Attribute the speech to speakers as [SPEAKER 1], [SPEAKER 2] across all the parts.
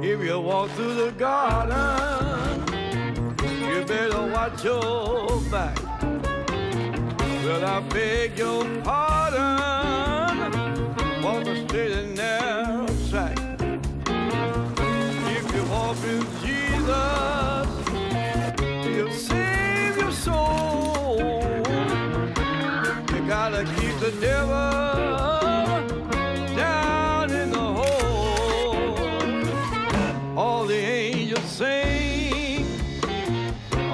[SPEAKER 1] If you walk through the garden, you better watch your back. Well, I beg your pardon, gotta keep the devil down in the hole. All the angels sing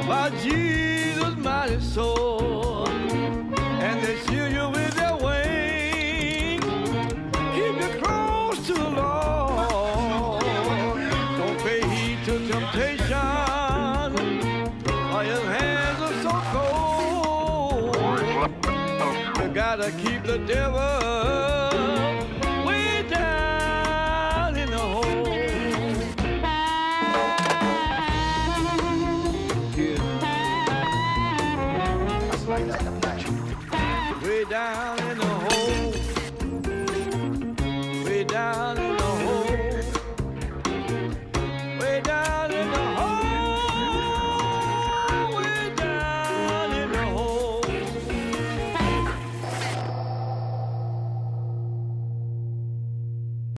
[SPEAKER 1] about Jesus' mighty soul, and they shield you with their wings, keep you close to the Lord. Don't pay heed to temptation, or his hands are so cold gotta keep the devil way down in the hole. Yeah.
[SPEAKER 2] Way down in the hole.